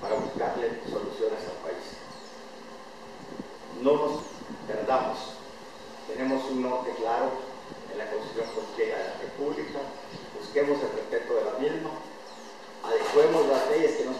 para buscarle soluciones al país. No nos perdamos, tenemos un norte claro en la Constitución Política de la República, busquemos el respeto de la misma, adecuemos las leyes que no